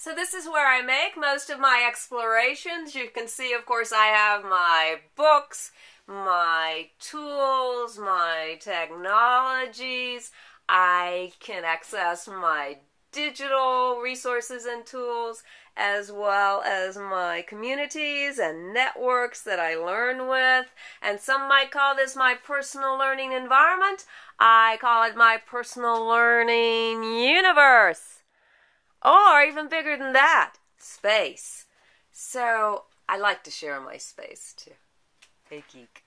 So this is where I make most of my explorations. You can see, of course, I have my books, my tools, my technologies. I can access my digital resources and tools as well as my communities and networks that I learn with. And some might call this my personal learning environment. I call it my personal learning universe. Or even bigger than that, space. So I like to share my space too. Hey, geek.